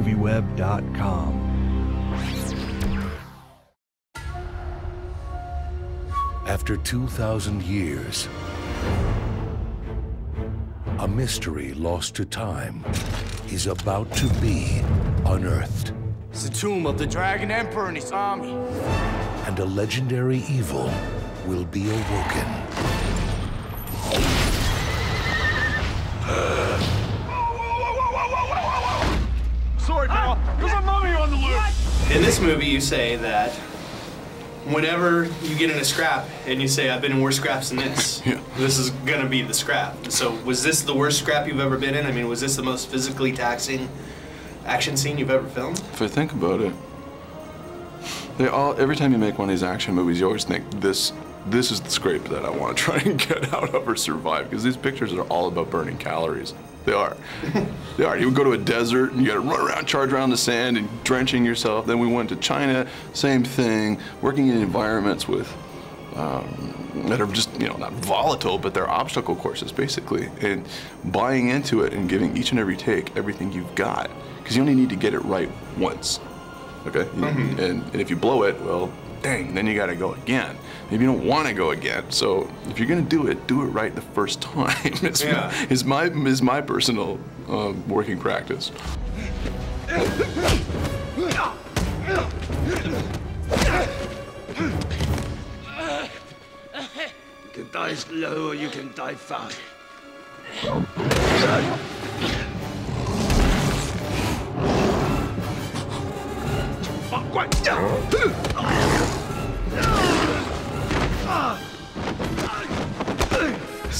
movieweb.com. After 2,000 years, a mystery lost to time is about to be unearthed. It's the tomb of the Dragon Emperor and his army. And a legendary evil will be awoken. In this movie, you say that whenever you get in a scrap and you say, I've been in worse scraps than this, Yeah. this is gonna be the scrap. So, was this the worst scrap you've ever been in? I mean, was this the most physically taxing action scene you've ever filmed? If I think about it, they all every time you make one of these action movies, you always think this this is the scrape that I want to try and get out of or survive because these pictures are all about burning calories. They are. they are. You would go to a desert and you got to run around, charge around the sand and drenching yourself. Then we went to China, same thing, working in environments with um, that are just you know not volatile, but they're obstacle courses basically, and buying into it and giving each and every take everything you've got because you only need to get it right once. Okay, You- and, and if you blow it, well, dang, then you got to go again. Maybe you don't want to go again. So if you're gonna do it, do it right the first time. is, Yeah. is my is my personal um, working practice. You can die slow or you can die fast.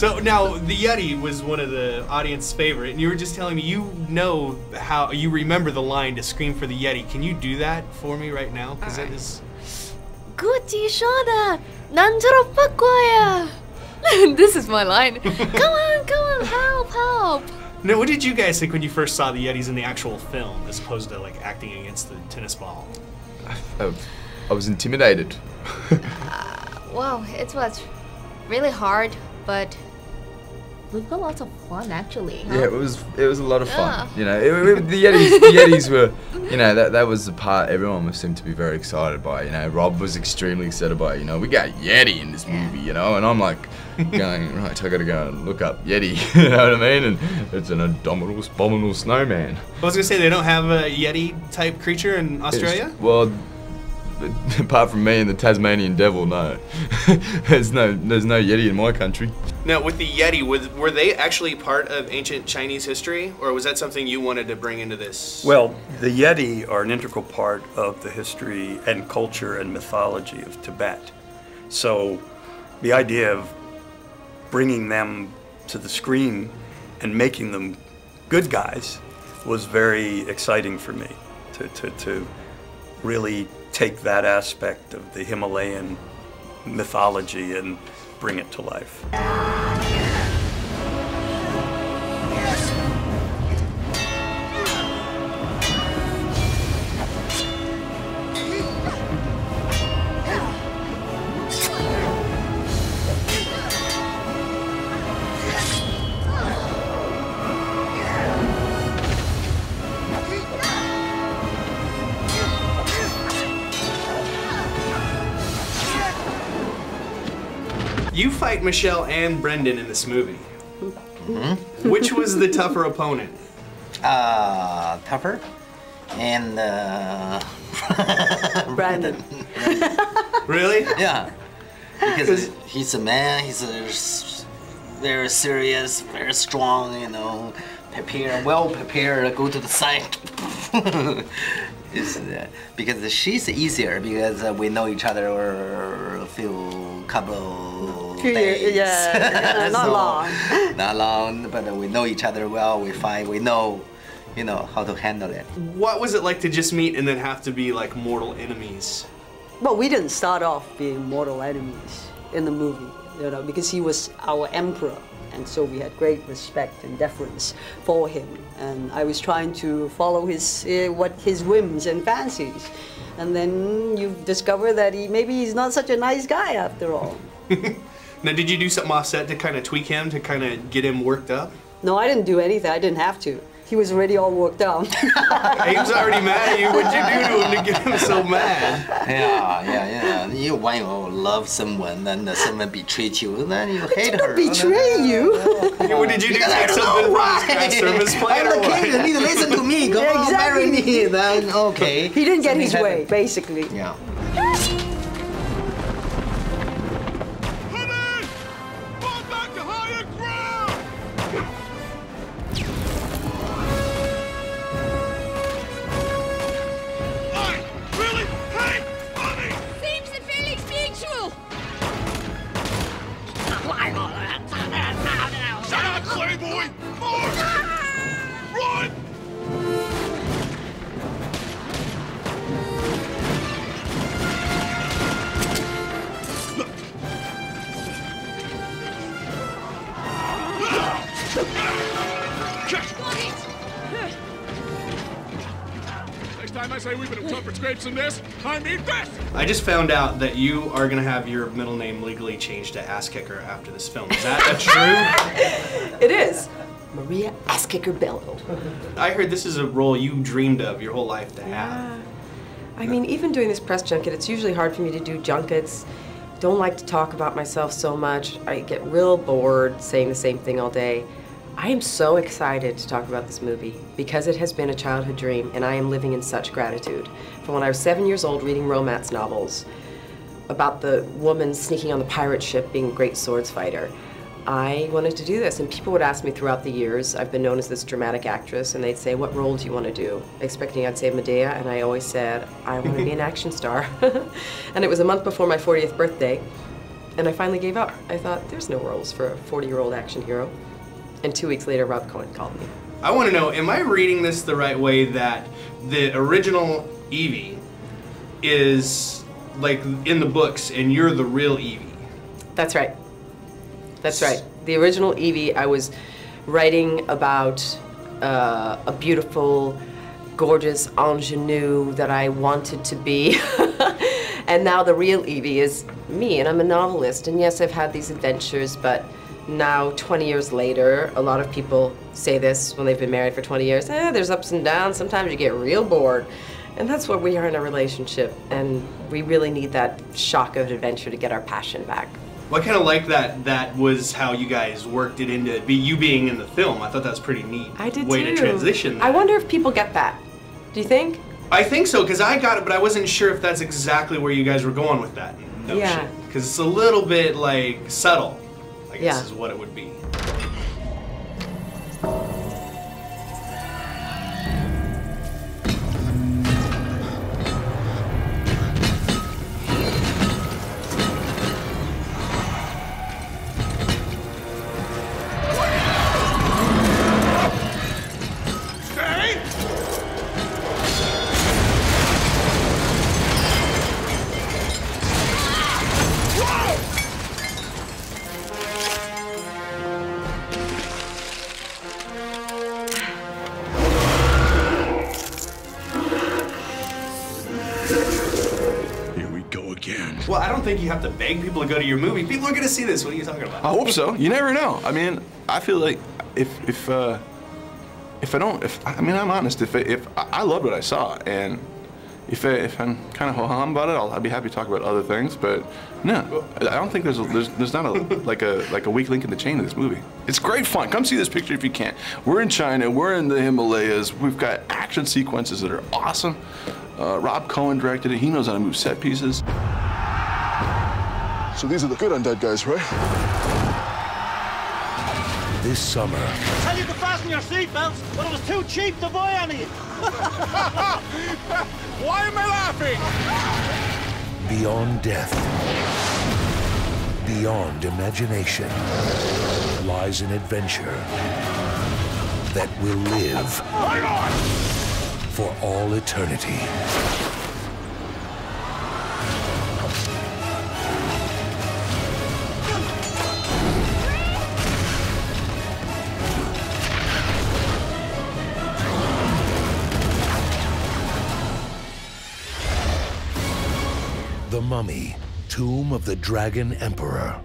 So now the Yeti was one of the audience's favorite, and you were just telling me you know how you remember the line to scream for the Yeti. Can you do that for me right now? Because that is. Gucci shoda, nanjaro pakwaya. This is my line. come on, come on, help, help. Now, what did you guys think when you first saw the Yetis in the actual film, as opposed to like acting against the tennis ball? I, I was intimidated. Uh, well, it was really hard, but we've got lots of fun actually. huh? Yeah, it was it was a lot of fun. Yeah. You know, it, it- the Yetis the Yetis were, you know, that that was the part everyone was seemed to be very excited by. You know, Rob was extremely excited by. You know, we got Yeti in this movie. You know, and I'm like, going right. I got to go and look up Yeti. you know what I mean? And it's an abominable, abominable snowman. I was gonna say they don't have a Yeti type creature in It's- Australia. well. Apart from me and the Tasmanian devil, no. there's no, there's no Yeti in my country. Now, with the Yeti, was, were they actually part of ancient Chinese history, or was that something you wanted to bring into this? Well, the Yeti are an integral part of the history and culture and mythology of Tibet. So the idea of bringing them to the screen and making them good guys was very exciting for me to, to, to really take that aspect of the Himalayan mythology and bring it to life. You fight Michelle and Brendan in this movie. Which was the tougher opponent? uh, tougher and uh, Brendan. Really? yeah because he's a man he's a s- very serious very strong you know prepared well prepared to go to the site uh, because she's easier because uh, we know each other for a few couple Few year- days. yeah, not So, long. not long but we know each other well we fight we know you know how to handle it What was it like to just meet and then have to be like mortal enemies? Well, we didn't start off being mortal enemies in the movie, you know, because he was our emperor. And so we had great respect and deference for him. And I was trying to follow his, uh, what his whims and fancies. And then you discover that he maybe he's not such a nice guy after all. Now, did you do something offset to kind of tweak him to kind of get him worked up? No, I didn't do anything. I didn't have to. he was already all worked out. he was already mad at you. What'd you do to him to get him so mad? Yeah, yeah, yeah. You when you love someone, then someone betrayed you, then you hate her. Betray you? What did you do? Because I Take don't something know from why. service plan I'm or the king. You need to listen to me. Come on, marry Exactly. me. Then okay. He didn't get Something his happened. way, basically. Yeah. Shut up, playboy! Move! Run! Time I say we've been tougher scrapes than this, I mean this! I just found out that you are gonna have your middle name legally changed to Ass Kicker after this film. Is that a true? It is. Maria Ass Kicker Bello. I heard this is a role you dreamed of your whole life to have. I mean, even doing this press junket, it's usually hard for me to do junkets. Don't like to talk about myself so much. I get real bored saying the same thing all day. I am so excited to talk about this movie because it has been a childhood dream and I am living in such gratitude. From when I was seven years old reading romance novels about the woman sneaking on the pirate ship being a great swords fighter, I wanted to do this. And people would ask me throughout the years, I've been known as this dramatic actress, and they'd say, What role do you want to do? Expecting I'd say Medea, and I always said, I want to be an action star. and it was a month before my 40th birthday, and I finally gave up. I thought, There's no roles for a 40 year old action hero. And two weeks later, Rob Cohen called me. I want to know, am I reading this the right way that the original Evie is like in the books and you're the real Evie? That's right. That's right. The original Evie, I was writing about uh, a beautiful, gorgeous ingenue that I wanted to be. and now the real Evie is me, and I'm a novelist. And yes, I've had these adventures, but now, 20 years later, a lot of people say this when they've been married for 20 years. Eh, there's ups and downs. Sometimes you get real bored. And that's what we are in a relationship. And we really need that shock of adventure to get our passion back. Well, I kind of like that. That was how you guys worked it into be you being in the film. I thought that was pretty neat. I did way too. to transition. I wonder if people get that. Do you think? I think so because I got it, but I wasn't sure if that's exactly where you guys were going with that notion. Yeah. Because it's a little bit like subtle. I guess Yeah. is what it would be. Don't think you have to beg people to go to your movie. People are going to see this. What are you talking about? I hope so. You never know. I mean, I feel like if if uh, if I don't, if I mean, I'm honest. If if I loved what I saw, and if I, if I'm kind of ho hum about it, I'll, I'll be happy to talk about other things. But no, I don't think there's a, there's there's not a like a like a weak link in the chain of this movie. It's great fun. Come see this picture if you can. We're in China. We're in the Himalayas. We've got action sequences that are awesome. Uh, Rob Cohen directed it. He knows how to move set pieces. So these are the good undead guys, right? This summer, I Tell you to fasten your seatbelts, but it was too cheap to buy any. Why am I laughing? beyond death, beyond imagination, lies an adventure that will live for all eternity. The Mummy, Tomb of the Dragon Emperor.